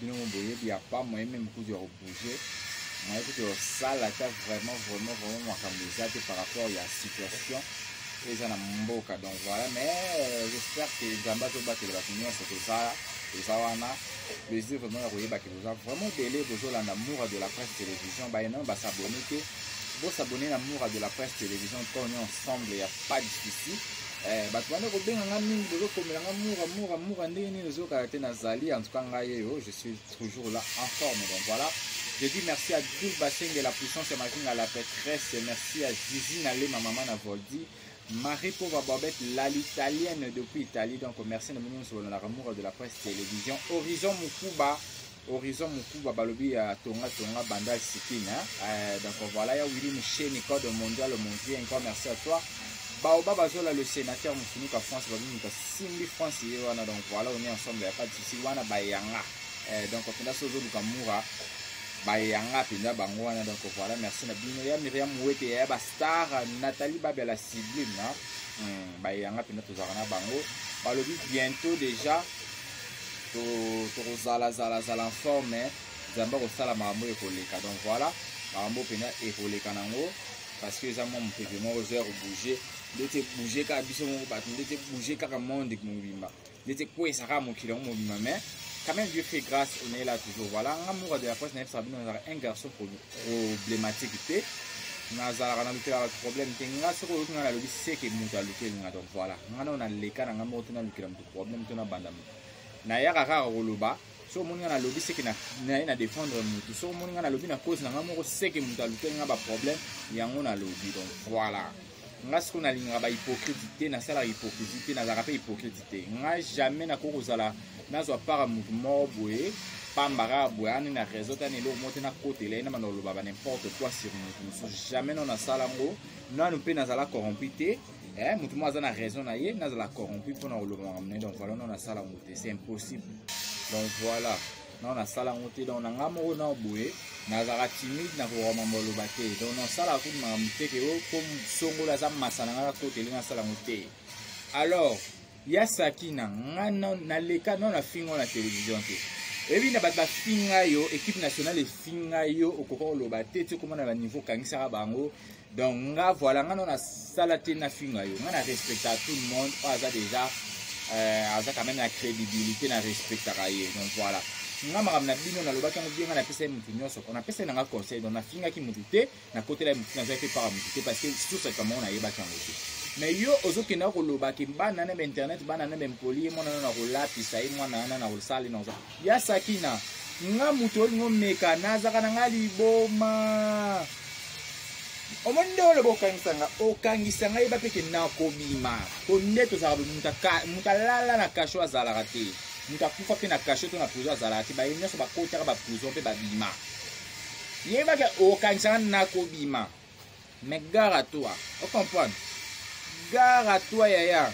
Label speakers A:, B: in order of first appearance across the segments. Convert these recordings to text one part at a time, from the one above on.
A: bino mo boyebi ya pa moye meme kutu ya kobouge moye kutu ya kosala ata vraiment vraiment vraiment makambo eza te par rapport ya situation eza na mboka donc voilà mais euh, j'espère que nzambe azobatela bato nyonso toza eza wana plaisir vraiment ya koyeba ke boza vraiment ebele bozolanda moura de la presse télévision baye nano basabone te bosabone na moura de la presse télévision ntonyo ensemble ya pas difficile Eh, bato banda kobenga nga mingi bozokomela nga mura mura mura ndenge nini ozokaka te nazali en tout cas ngai yeyo oh, je suis toujours là en forme donc voilà je dis merci à Gul Bachenge la puissance ya mavinga à la pétresse merci à Zizi Nale ma maman na Voldi Marie Pauvre Bobette la l'italienne depuis Italie donc merci na bino nyonso bolandaka mura de la presse télévision Horizon Mukuba Horizon Mukuba balobi ya tonga tonga banda sikina euh, donc voilà ya Willy Musheni code mondial mondial encore merci à toi baoba bazola le sénateur musunuka France babi moto asimbi France ye wana donc voilà on est ensemble ya pas de souci wana bayanga euh, donc mpenza so ozoluka mura bayanga mpenza bango wana donc voilà merci na bino ya miriam wete ya bastar nathalie babela sublime hmm, bayanga mpenza tozalaka na bango balobi bientôt déjà tokozala zala zala en forme nzambe akosala makambo oyo ekoleka donc voilà makambo mpena ekoleka nango parce que eza mwa mopepe moko ozo ya kobouge nde te bouge kaka biso moko bato nde te bouge kaka monde mobimba nde te kwesa kaka mokili yango mobimba mais quand même Dieu fait grâce on est là toujours voilà nga moka de la presse na yebisa bino nazalaka un garçon problématique te nazalaka nalukelaka bato problème te nga soki oyoki nga nalobi seke moto alukeli nga donc voilà nga nao naleka na nga moko te nalukela moto problème to nabanda moto nayaka kaka koloba so omoni ngai nalobi seke naye na défendre motu so omoni ngai nalobi na cause na ngai moko seke motu alukeli ngai baproblème yango nalobi donc voilà ngai sikoyo nalingaka bahypocrite te nasalaka hypocrisie te nazalaka mpe hypocrite te ngai jamais nakoki kozala nazwa part motu moko boye pamba kaka boye ani na réseau tani eloko moko te nakotela ye na bana oloba ba n'importe quoi sur motu mosusu jamais no nasala yango nanu mpe nazala corrompu te eh, motu moko aza na raison na ye nazala corrompu mpo na koloba makambo na ye donc voilà no nasala yango te c'est impossible donc voilà nao nasala yango te donc na ngai moko nao boye nazalaka timide na kokoka mambo aloba te donc nasalaka kutu makambo te ke oyo mpo songola aza masa na ngai nakoteli nasala yango te alors ya saki na ngai naleka nao nafingo na télévision te oyebi na bato bafinga yo équipe nationale efinga yo okoka koloba te ti okoma na baniveau okangisaka bango donc nga voilà nga no nasala te nafinga yo nga na respecta tout le monde oyo aza déjà euh, aza quand même na crédibilité na respectaka ye donc voilà nga makambo na bino nalobaki yango bie nga napesa ye motu nyonso po napesa ye nanga conseil donc nafingaki motu te nakotela ye motu nazwaki mpaka motu te parce que source kamoko nayebaki yango te mais yo ozokenda kolobaki bana na bainternet bana na baimpoli ye mwana na nakolapisa ye mwana na nakosalela ya sakina nga moto olingi omeka nazaka na nga liboma omoni nde oloba okangisa nga okangisa ngai yeba peke nakobima po nde tozalaka moto alala na kasho azalaka te moto akufa mpe na kasho to na prison azalaka te baye nyonso bakotaka baprison mpe babima yebaka okangisa nga nakobima mais gare à toi o comprendre gare à toi yaya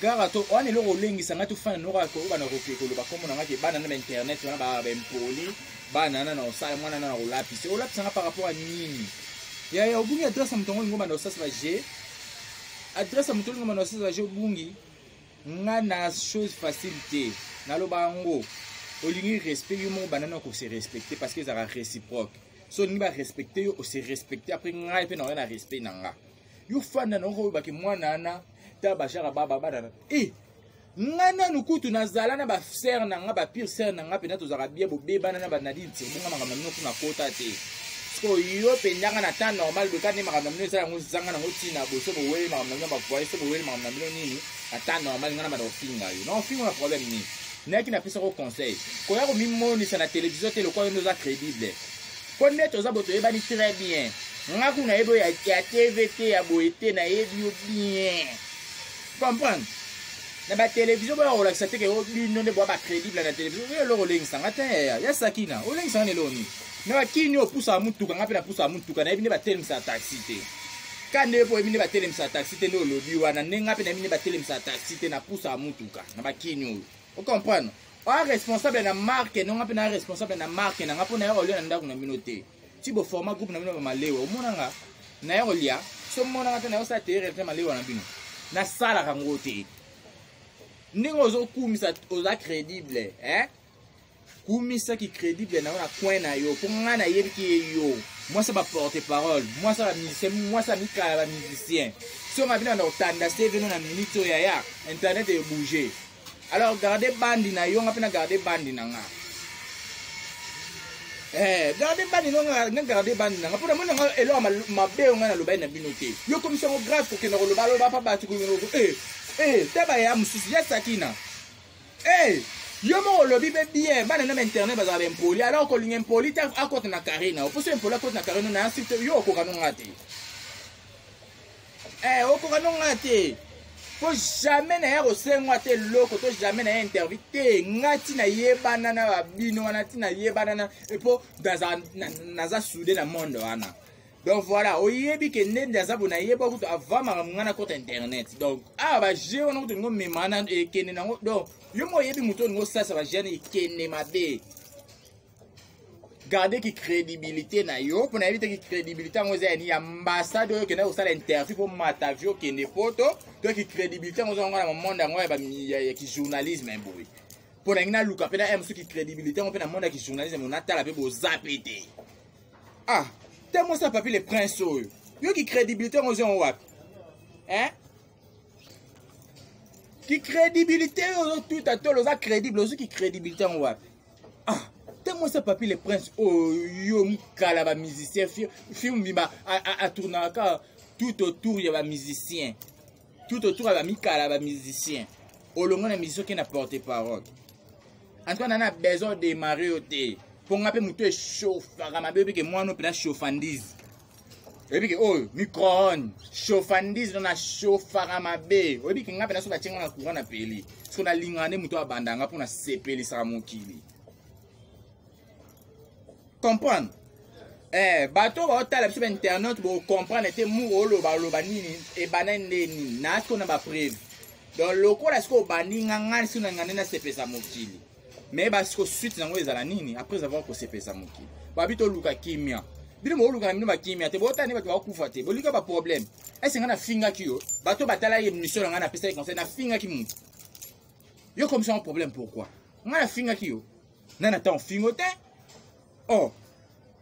A: gare à toi wana eloko olengisa ngai tofanda noko akoyoka na koke koloba kombo na ngai ke bana na bainternet wana baimpoli bana na na osala mwana na na kolapisa olapisa ngai par rapport ya nini yaya obungi adresse ya moto yango lingo banda osasa baje adresse ya moto lingo banda osasa baje obungi nga na chose facile te naloba yango olingi respect yo moko banda na kose respecte parce que ezalaka réciproque so olingi barespecte yo ose respecte apres ngai mpe naoya na respect na nga yo fanda na oko oyebaki mwana wana ta bajara bababanana e eh, ngai nanu kutu nazala na basere na nga bapire sere na nga mpenza tozalaka bia bobebana na banadine tirbonga makambo na bino kuna kota te sikoyo yo mpendaka na temps normal boyeka nde makambo na bino eza yango zanga nango ntina boso boweli makambo na bino bapoye so boweli makambo na bino nini na temps normal ngai na bana kofinga yo na ofinga na problème nini nayaki napesa ko conseil koya komimonisa na televizio te lokola yo nde oza crédible mpo nde toza bo toyebani très bien nga kuna yebi oyo ya tv te ya boye te nayebi yo bien comprendre na batelevizio boya kolakisa te ke bino nde boya bacrédible na televizio oyo eloko olengisa nga te ya sakina olengisa nga na eloko nini na bakini oyo opusaka motuka nga mpe napusaka motuka nayebi nde batelemisaka taxi te ka nde mpo oyebi nde batelemisaka taxi te nde olobi wana nde nga mpe nayebi nde batelemisaka taxi te napusaka motuka na bakini oyo ocomprendre oa responsable na marke nonga mpe naa responsable na marke nanga mpo naya kolia na ndako na bino te ti boforma groupe na bino bamalewa omonanga naya kolia so monanga te nayosala teere te malewa na bino nasalaka ngo te ndenge ozokumisa oza crédible eh? kumisa ki credible na yo na coin na yo mpo ngai nayebi ki ye yo mwasi ba porte parole mwasi ba musicien mwasi amikala ba musicien so nga bino na otanda cv no na minute oyo yaya internet e bouger alors garde bandi na yo nga mpe na garde bandi na nga Eh, garde bandi no nga garde bandi nanga mpo namoni yango eloko mabe oyo ngai nalobaki na bino te yo komisi yango grave kokenda koloba loba mpa bato koyoko e e te baya mosusu ya sakina Hey, eh, yo moko olobi be bien bana na internet bazala ba impoli alors kolinga impoli te akota na carré na yo mposo impoli akota na carré no na yasi te yo okoka no nga te eh, okoka no nga te mpo jamais naye akosengwa te eloko to jamais naye interview te nga ti nayebana na babino wana ti nayebana na mpo naza soude na monde wana donc voilà oyebi ke ndende aza bona yeba kutu avant makambo ngai nakota internet donc awa baje wana kutu olingi omema na ekende nango donc yo mo oyebi moto olingi osalisa baje wana ekende mabe garde ki crédibilité na yo mpo nayebi te ki crédibilité yango eza yani ya ambassade oyo okenda kosala interview mpo mata vie okende poto to ki crédibilité yango ezango na bamonde yango ya kijournalisme boye mpo nangi naluka mpe na ya mosuki crédibilité yango mpe na monde ya kijournalisme natala mpe boza mpe te ah te mwasi ya papi le prince oyo yo kicrédibilité yango ozwi yango wapi hein kicrédibilité oyo ozotuta tolo oza crédible ozwi kicrédibilité yango wapi ah te mwasi ya papi le prince oyo mokala bamusicien film bima atournaka tout autour ya bamusicien tout autour ya bamikala bamusicien olongo na musicien oke na porte parole antoka na na besoin odemare yo te mpo nga mpe moto echauffaka mabe oyebi ke mwana mpenza chauffandise oyebi ke oyo microone chauffandise nona chauffaka mabe oyebi ke nga mpenza so batye nga na courant na peli soki nalingaka nde moto abanda nga mpo nasepelisaka mokili comprendre eh, bato baotala biso bainternet bocomprendre te mur oloba oloba nini ebanda nde nini naa sikoyo na bapreve donc lokola sikoyo obandi nga ngani siko na nga nde nasepesa mokili me basiko suite yango ezala nini après avoir kosepesa mokili babi toluka kimia bino booluka na bino bakimia te bootala nde bato bakokufa te bolika baproblème ese ngai nafingaki yo bato batalaki émission na ngai napesaki conseil nafingaki motu yo komisango problème pourquoi ngai nafingaki yo nani ata ofingo te oh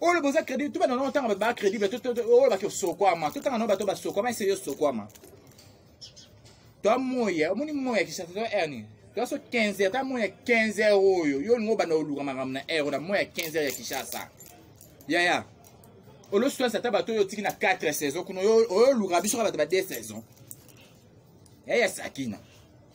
A: oyo boza crédit tu bana otanga ba crédit ba oyo ba kosokwama to tanga no bato basokwama ese yo sokwama to amoya omoni moya kisasa to erni to aso 15 ata moya 15 heure oyo yo olingo banda oluka makambo na heure na moya 15 heure ya kishasa yaya oloswanisa ata bato oyo otiki na 4 saison kuna oyo oluka biso kaka bato ba 2 saison yaya sakina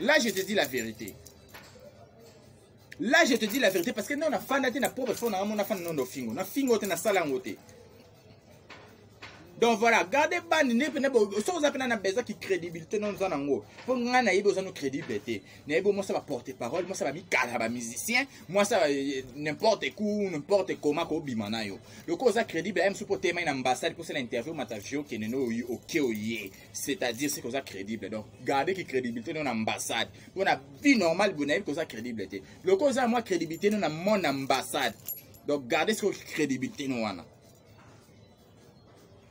A: là je te dis la vérité là je te dis la vérité parce que non nafanda te na propre fo na ngamona fanda nondo fingo na fingo te nasala yango te donc voilà garde bande nde mpena soki oza mpena na besoin kicrédibilité nono oza nango mpo ngai nayebi oza no crédible te nayebi omwasa baporte parole mwasa bamikala bamusicien mwasa euh, n'importe coup n'importe comment kobima na yo lokola oza crédible ya mosusu mpo otemai na ambassade mpo osala interview matavio okende no oke oye c'est-à-dire c'est koza crédible donc garder ki crédibilité non ambassade on a vie normale bonayebi koza crédible te loko oza mwa crédibilité non na mon ambassade donc garder sikoyo crédibilité no wana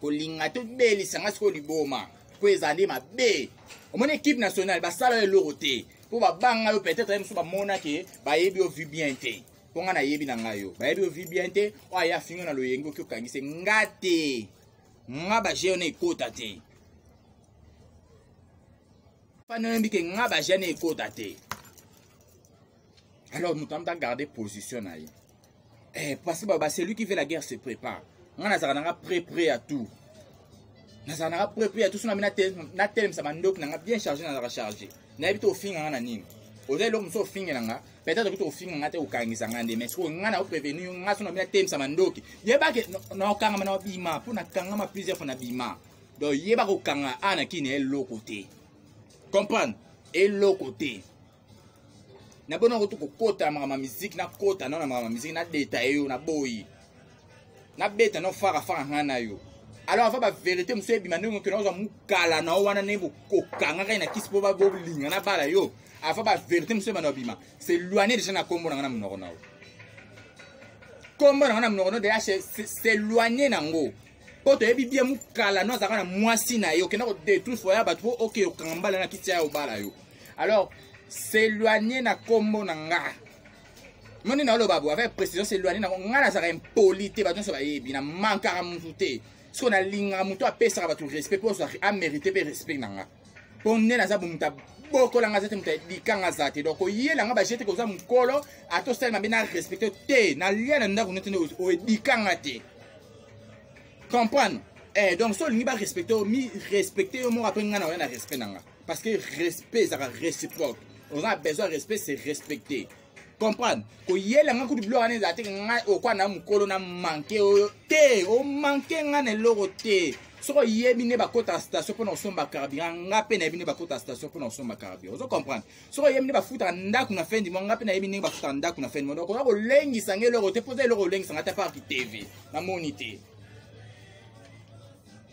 A: kolinga tobelisa nga sikoyo liboma mpo ezali mabe omoni équipe nationale basala yo eloko te mpo babanga yo peut-être ye mosusu bamona ke bayebi yo vi bien te mpo ngai nayebi na ngai yo bayebi yo vi bien te oyo aya fingo na loyenge oki okangise nga te nga ba jeu na ekota te fani oyembi ke nga ba jeu na ekota te alors moto amta garde position na ye eh, parce que ba celui qui veut la guerre se prépare nga nazalaka nanga pré pré ya tout nazalaka nanga pré pré ya tout so na mi natelemisa bandoki nanga bien charge nazalaka charge nayebi te ofinga nga na nini oza eloko mosusu ofingela nga peut-être okuti ofinga nga te okangisa nga nde mais sikoyo nga na oprevenu yo nga sono mina temisa mandoki yebake naokangama na obima mpo nakangama plusieurs fois na bima donc yeba kokanga a na kini eloko te comprendre eloko te na boni okuti kokota makambo ya miziki nakota nao na makambo ya miziki nadetaye yo naboyi nabeta no fara fara ngai na yo alors ava baverité mosusu ebima ndenge okende ozwa mokala na yo wana ndenge bokokanga kai na kisi mpo bolinga na bala yo ava baverité mosusu ebanda obima se loigne déjà na nkombo na ngai na monoko na yo nkombo na ngai na monoko na yo déjà se loigne nango mpo toyebi bie mokala no azalaka na mwasi na ye okenda kodetruire foye ya bato mpo okeye okanga mbala na kisi ya obala yo alors s'éloigner na nkombo na nga moni naoloba bo avec précision s'éloigne nango ngai nazalaka impoli te bato nyonso bayebi na mankaka motu te soki nalingaka motu apesaka bato respect mpo ozwa amérite mpe respect na nga mpo nde naza bomoto abokola nga aza te moto adika nga aza te donc oyela nga baje te koza mokolo ata osali mabe na respecte te nalia na ndako nete nde oyedika nga te comprendre eh, donc so olingi barespecte yo mi respecte yo moko apre nga na oya na respect na nga parce que respect ezalaka réciproque oza na besoin ya respect se respecter comprendre koyela nga kutu biloko wana ezala te nga okwa na mokolo na manke oyo te omanke nga na eloko te soki oyebi nde bakota na station mpona kosomba carburant nga mpe nayebi nde bakota na station mpona kosomba carburant ozo comprendre soki oyebi nde bafutaka ndako na fin du mois nga mpe nayebi ndenge bafutaka ndako na fin du mois donc oza kolengisa nga eloko te mpo oza eloko olengisa nga ta parki tv namoni te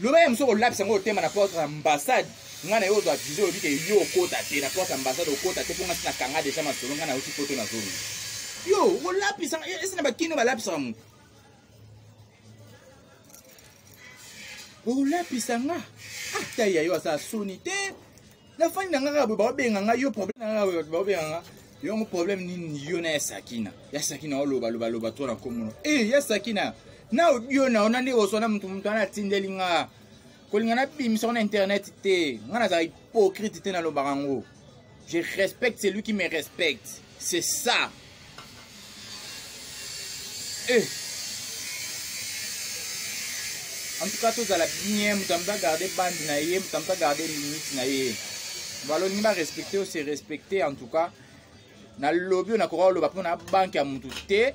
A: loba ya mosu okolapisa yango otema na porte ya ambassade ngai na yo ozwa vision olobi ke yo okota te na porte ya ambassade okota te mpo ngai sina kanga deja masolo ngai nauti poto na zomi yo okolapisa esi na bakino balapisaka motu okolapisa nga ata ah, ya yo asala soni te nafandi na nga kaka boye baobenga nga yo problème na nga boye bato baobenga nga yango problème nini yo na ya sakina ya sakina olobaloba to na komono e eh, ya sakina na audio na ona nde oswana motu motu wana atindeli nga kolinga nabimisa ngo na internet te nga nazala hypocrite te nalobaka yango je respecte celui qui me respecte C'est ça. Eh. En tout cas, tozala bien, moto amuka garde bande na ye, moto amuka garde limite na ye. Balo ni ba respecter ou se respecter en tout cas. Na lobi na kora loba pona banque ya mutu te.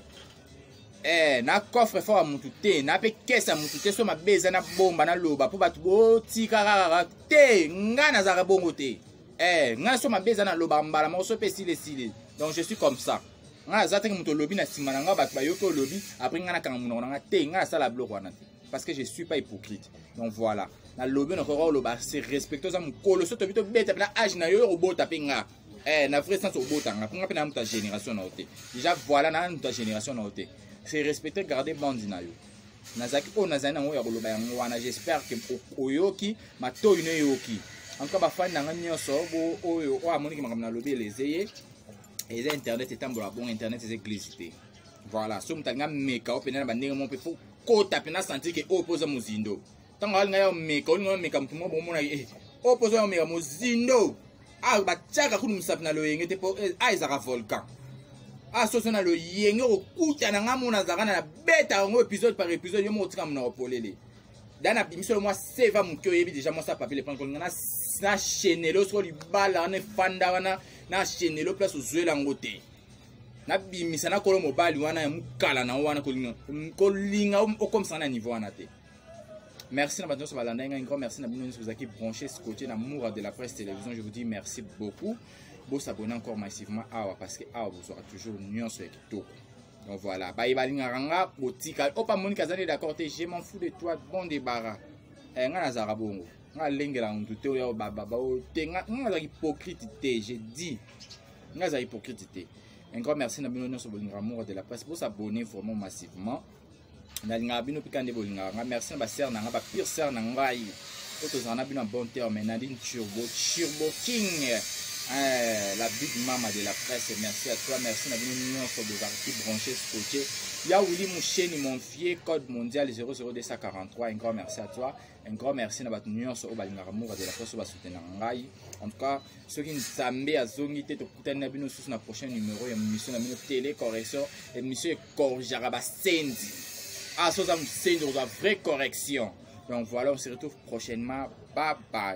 A: Eh, na coffre fort ya mutu te, na pe caisse ya mutu te, so mabeza na bomba na loba po bato botika kaka te, nga nazaka bongo te. eh ngai so mabe eza nalobaka mbala moko so mpe esili esili donc je suis comme ça ngai aza teke moto olobi na nsima na ngai bato bayoki olobi apres ngai nakanga monoko na ngai te ngai asala biloko wana te parce que je suis pas hypocrite donc voilà nalobi nakoka oloba se respecte oza mokolo so tobi tobeta mpena age na yo okobota mpe nga eh, na vrai sens obota nga mpo nga mpe na moto ya génération na yo te déjà voilà na moto ya génération na yo te se respecte garde bandi na yo nazalaki oyo nazali nango ya koloba yango wana j'espère que oyoki matoi no eyoki en tout cas bafani na ngai nyonso oyo oyo amoniki makambo nalobi eleze ye eza internet etambola bongo internet eza eglise te voilà so moto alinga meka oyo mpenza na bandenge moko mpe fo kota mpe na sentir ke oyo mpe oza mozindo ntango alinga ya omeka olinga omeka motu moko bokomona eh, oyo mpozo ya omeka mozindo awa ah, batiaka kudu mosapi na loyenge te mpo eh, a ah, ezalaka volcan a ah, soso na loyenge okokuta na ngai mona azalaka na nabeta yango episode par episode yo moko otika monoko polele da na bimisolo mwa seva moke oyebi deja mwasi apapele mpo nkolinga na chenelo soko libala wana efanda wana na chenelo place ozwela yango te nabimisa nakolo mobali wana ya mokala na yo wana kolinga okomisa na niveau wana te Merci na bato nyonso balandaki ngai grand merci na bino nyonso bozalaki branché scotché na moura de la presse télévision je vous dis merci beaucoup bosabone encore massivement awa parce que awa bozwaka toujours nyonso ya kitoko donc voilà baye balingaka nga botika opa monika azali d'accord te je m'en fou de toi bon debara eh, ngai nazalaka bongo ngai alengela mutu te oyo bababa oyo te ngai nazalaka hypocrite te je dis ngai azalaka hypocrite te un grand merci na bino nyonso bolingaka moura de la presse bosabone vraiment massivement nalingaka bino mpe kaka nde bolingaka nga merci na basere na nga bapire sere na ngai mpo tozala na bino na bon terme nadine turbo turbo king Eh, la big mama de la presse merci à toi merci na bino nyonso bozalaka ki branche scotche ya wili musheni mon fier code mondial 00243 un grand merci à toi un grand merci na bato nyonso oyo balingaka moka de la presse oyo basutenaka ngai en tout cas soki nzambe azongi te tokutani na bino susu na prochain numéro ya émission na bino télé correction émission corrigeaka basenzi asoza ah, mosenzi okozwa vraie correction donc voilà on se retrouve prochainement bye bye